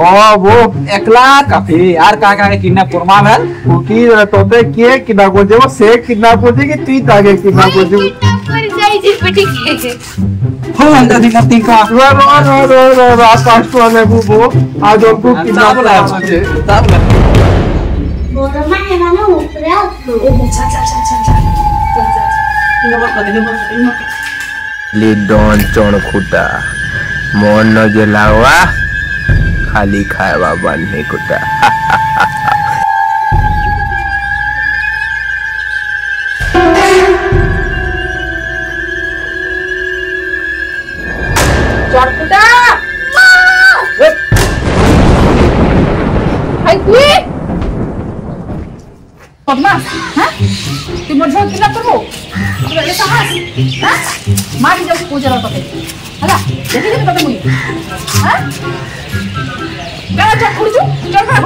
और वो एकला काफ़ी यार का का किडनैप करवा भेल की तोते के किडनैप को जे वो से किडनैप को जे कि तू तागे किडनैप को जे पर जाई जे बेटी के हो अंदर दिन तीन का रो रो रो रो रो रात पास तो हमें वो वो आज हमको किडनैप ला सोचे तब लग और मैं है ना ऊपर ओ चल चल चल चल चल चल चल लिडॉन चोण खुटा। मन न गेलावा खाली खावा बांधने कुटा তুই মোর ঝাল কিনা করবো তুই এলে সাহস হ্যাঁ মারি যাও পূজা তোকে হ্যাঁ দেখে দিবি তোকে মুই হ্যাঁ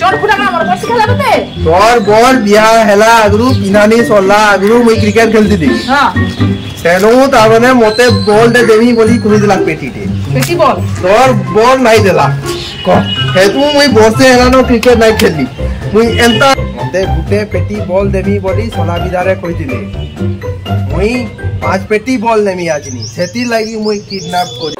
তোর বর বিয়া হেলা আগরু পিনানি সল্লা আগরু মই ক্রিকেট খেলছিলি সেনো তার মানে মতে বল দে দেমি বলি কুড়ি দিলাক পেটিতে। পেটি বল? তোর বল নাই দেলা। ক হেতু মই বসে হেলানো ক্রিকেট নাই খেলি। মই এন্তা মতে গুটে পেটি বল দেমি বলি সলা বিদারে কই দিলে। মই পাঁচ পেটি বল নেমি আজিনি। সেতি লাগি মই কিডন্যাপ করি